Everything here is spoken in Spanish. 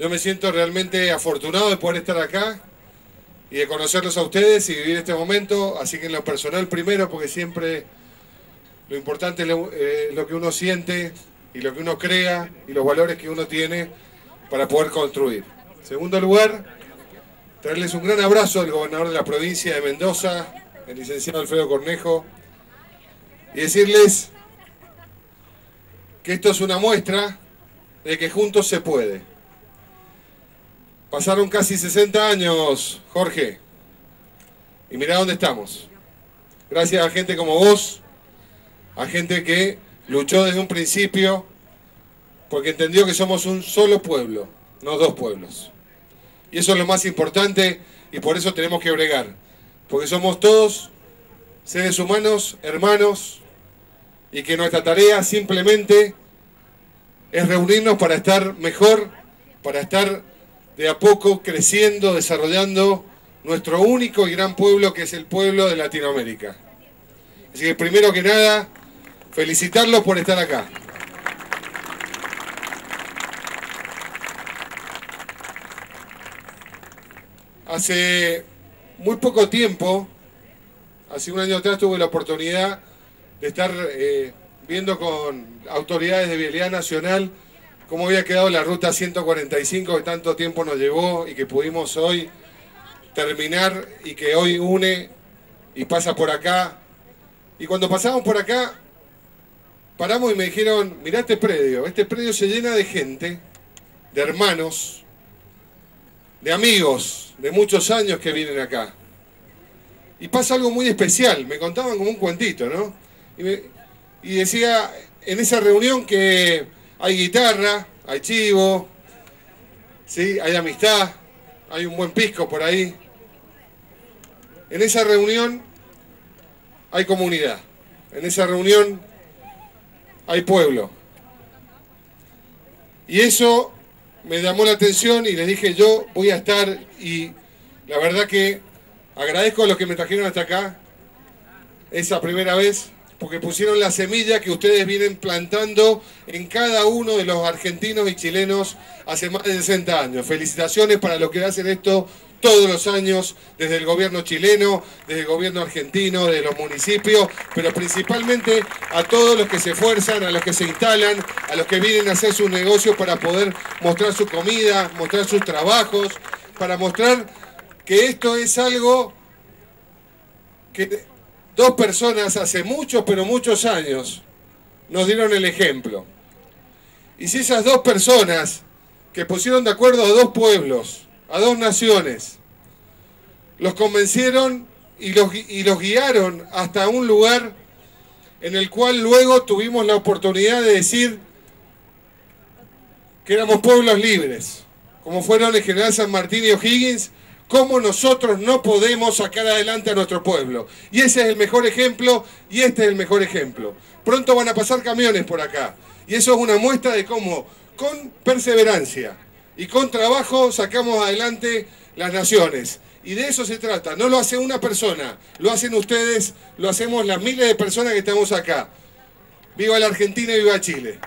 Yo me siento realmente afortunado de poder estar acá y de conocerlos a ustedes y vivir este momento. Así que en lo personal primero, porque siempre lo importante es lo, eh, que uno siente y lo que uno crea y los valores que uno tiene para poder construir. En segundo lugar, traerles un gran abrazo al gobernador de la provincia de Mendoza, el licenciado Alfredo Cornejo, y decirles que esto es una muestra de que juntos se puede. Pasaron casi 60 años, Jorge, y mirá dónde estamos. Gracias a gente como vos, a gente que luchó desde un principio porque entendió que somos un solo pueblo, no dos pueblos. Y eso es lo más importante y por eso tenemos que bregar, porque somos todos seres humanos, hermanos, y que nuestra tarea simplemente es reunirnos para estar mejor, para estar de a poco creciendo, desarrollando nuestro único y gran pueblo que es el pueblo de Latinoamérica. Así que primero que nada, felicitarlos por estar acá. Hace muy poco tiempo, hace un año atrás tuve la oportunidad de estar eh, viendo con autoridades de Vialidad Nacional cómo había quedado la ruta 145 que tanto tiempo nos llevó y que pudimos hoy terminar y que hoy une y pasa por acá. Y cuando pasamos por acá, paramos y me dijeron, mirá este predio, este predio se llena de gente, de hermanos, de amigos, de muchos años que vienen acá. Y pasa algo muy especial, me contaban como un cuentito, ¿no? Y, decía en esa reunión que hay guitarra, hay chivo, ¿sí? hay amistad, hay un buen pisco por ahí. En esa reunión hay comunidad, en esa reunión hay pueblo. Y eso me llamó la atención y les dije yo voy a estar y la verdad que agradezco a los que me trajeron hasta acá esa primera vez porque pusieron la semilla que ustedes vienen plantando en cada uno de los argentinos y chilenos hace más de 60 años. Felicitaciones para los que hacen esto todos los años, desde el gobierno chileno, desde el gobierno argentino, de los municipios, pero principalmente a todos los que se esfuerzan, a los que se instalan, a los que vienen a hacer sus negocios para poder mostrar su comida, mostrar sus trabajos, para mostrar que esto es algo que dos personas hace muchos, pero muchos años nos dieron el ejemplo. Y si esas dos personas que pusieron de acuerdo a dos pueblos, a dos naciones, los convencieron y los, y los guiaron hasta un lugar en el cual luego tuvimos la oportunidad de decir que éramos pueblos libres, como fueron el general San Martín y O'Higgins, cómo nosotros no podemos sacar adelante a nuestro pueblo. Y ese es el mejor ejemplo y este es el mejor ejemplo. Pronto van a pasar camiones por acá. Y eso es una muestra de cómo con perseverancia y con trabajo sacamos adelante las naciones. Y de eso se trata. No lo hace una persona, lo hacen ustedes, lo hacemos las miles de personas que estamos acá. Viva la Argentina y viva Chile.